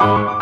you